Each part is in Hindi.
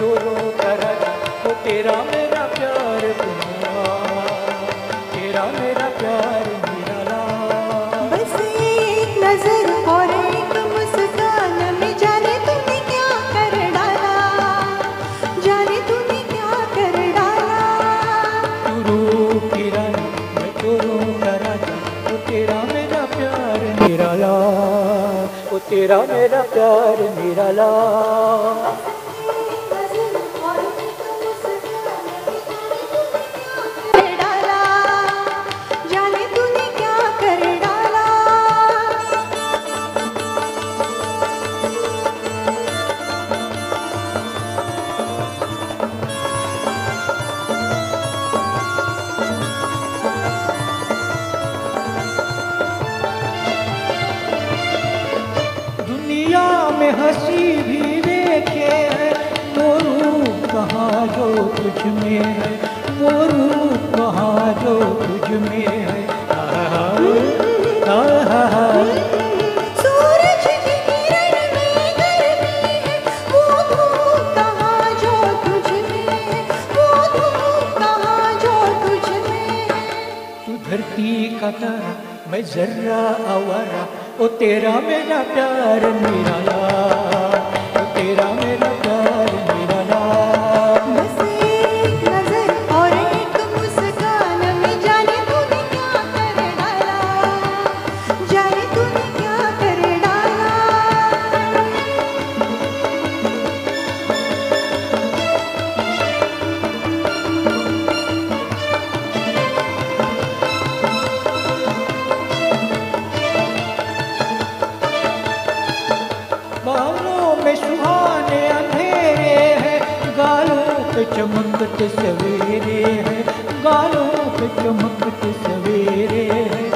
चोरों का राजा वो तेरा मेरा प्यार तुम्हारा तेरा मेरा प्यार निराला बस एक नज़र और एक मुस्कान में जाने तूने क्या कर डाला जाने तूने क्या कर डाला। तू रूप की रानी मैं का राजा वो तेरा मेरा प्यार निराला वो तेरा मेरा प्यार निराला हँसी भी देखे है। वो रूप कहाँ जो तुझ में है। वो रूप कहाँ जो तुझ में है। आहा, आहा, सूरज की किरण में गर्मी वो धूप कहाँ जो तुझ में वो धूप कहाँ जो तुझ में तू धरती का तारा मैं जर्रा आवारा। ओ तेरा मेरा प्यार निराला पे चमकते सवेरे है गालों पे चमकते सवेरे हैं।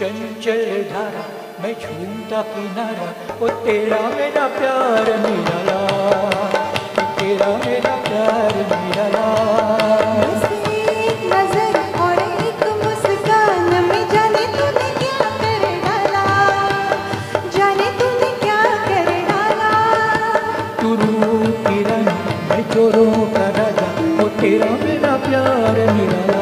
चंचल धारा मैं झूमता किनारा ओ तेरा मेरा प्यार निराला। तेरा मेरा प्यार मेरा